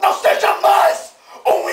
Não seja mais um